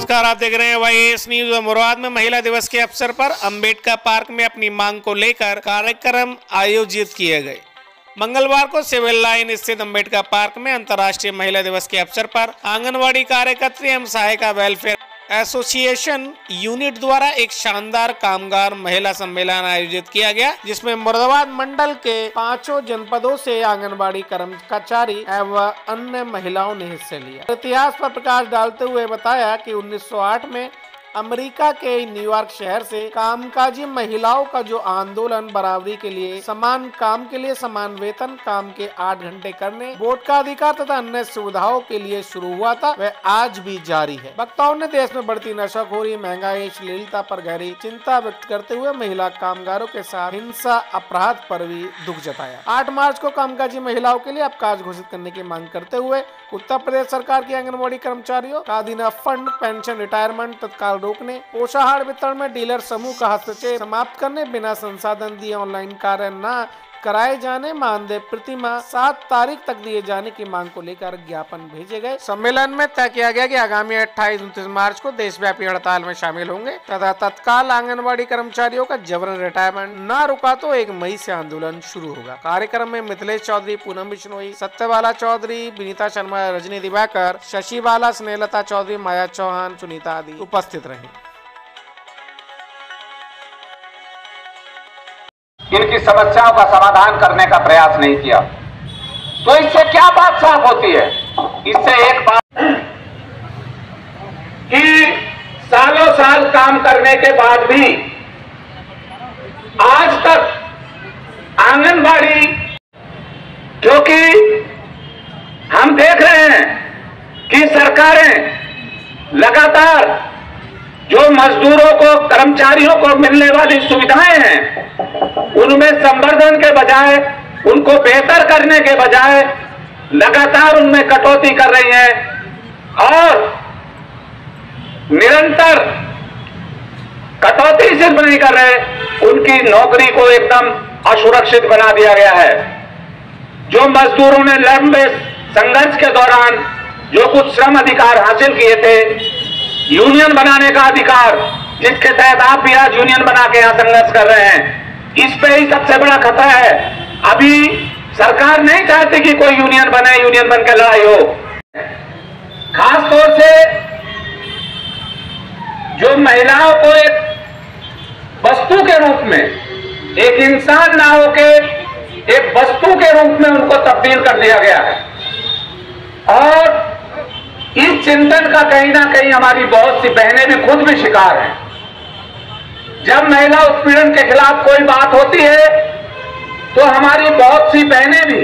नमस्कार, आप देख रहे हैं वाई न्यूज़ मुराद में महिला दिवस के अवसर पर अंबेडकर पार्क में अपनी मांग को लेकर कार्यक्रम आयोजित किए गए। मंगलवार को सिविल लाइन स्थित अंबेडकर पार्क में अंतर्राष्ट्रीय महिला दिवस के अवसर पर आंगनवाड़ी कार्यकर्ता एवं सहायिका वेलफेयर एसोसिएशन यूनिट द्वारा एक शानदार कामगार महिला सम्मेलन आयोजित किया गया, जिसमें मुरादाबाद मंडल के पाँचों जनपदों से आंगनबाड़ी कर्मचारी एवं अन्य महिलाओं ने हिस्से लिया। इतिहास पर प्रकाश डालते हुए बताया कि 1908 में अमेरिका के न्यूयॉर्क शहर से कामकाजी महिलाओं का जो आंदोलन बराबरी के लिए समान काम के लिए समान वेतन काम के आठ घंटे करने, वोट का अधिकार तथा अन्य सुविधाओं के लिए शुरू हुआ था, वह आज भी जारी है। वक्ताओं ने देश में बढ़ती नशाखोरी महँगाई श्लीलता पर गहरी चिंता व्यक्त करते हुए महिला कामगारों के साथ हिंसा अपराध पर भी दुख जताया। आठ मार्च को कामकाजी महिलाओं के लिए अवकाश घोषित करने की मांग करते हुए उत्तर प्रदेश सरकार की आंगनबाड़ी कर्मचारियों का फंड, पेंशन, रिटायरमेंट, तत्काल रोकने, पोषाहार वितरण में डीलर समूह का हस्तक्षेप समाप्त करने बिना संसाधन दिए ऑनलाइन कार्य न कराए जाने, मानदेय प्रतिमा सात तारीख तक दिए जाने की मांग को लेकर ज्ञापन भेजे गए। सम्मेलन में तय किया गया कि आगामी अट्ठाईस, उनतीस मार्च को देशव्यापी हड़ताल में शामिल होंगे। तथा तत्काल आंगनबाड़ी कर्मचारियों का जबरन रिटायरमेंट न रुका तो एक मई से आंदोलन शुरू होगा। कार्यक्रम में मिथिलेश चौधरी, पूनम बिश्नोई, सत्यबाला चौधरी, विनीता शर्मा, रजनी दिवाकर शशि बाला स्नेहलता चौधरी, माया चौहान, सुनीता आदि उपस्थित रहे। इनकी समस्याओं का समाधान करने का प्रयास नहीं किया। तो इससे क्या बात साफ़ होती है? इससे एक बात कि सालों साल काम करने के बाद भी आज तक आंगनबाड़ी, क्योंकि हम देख रहे हैं कि सरकारें लगातार जो मजदूरों को, कर्मचारियों को मिलने वाली सुविधाएँ हैं उनमें संवर्धन के बजाय, उनको बेहतर करने के बजाय लगातार उनमें कटौती कर रही हैं। और निरंतर कटौती सिर्फ़ नहीं कर रहे, उनकी नौकरी को एकदम असुरक्षित बना दिया गया है। जो मजदूरों ने लंबे संघर्ष के दौरान जो कुछ श्रम अधिकार हासिल किए थे, यूनियन बनाने का अधिकार, जिसके तहत आप भी आज यूनियन बना के यहाँ संघर्ष कर रहे हैं इस पे ही सबसे बड़ा खतरा है। अभी सरकार नहीं चाहती कि कोई यूनियन बने, यूनियन बनकर लड़ाई हो। खास तौर से जो महिलाओं को एक वस्तु के रूप में, एक इंसान ना होके एक वस्तु के रूप में उनको तब्दील कर दिया गया है। और इस चिंतन का कहीं ना कहीं हमारी बहुत सी बहनें भी खुद भी शिकार हैं। जब महिला उत्पीड़न के खिलाफ कोई बात होती है तो हमारी बहुत सी बहनें भी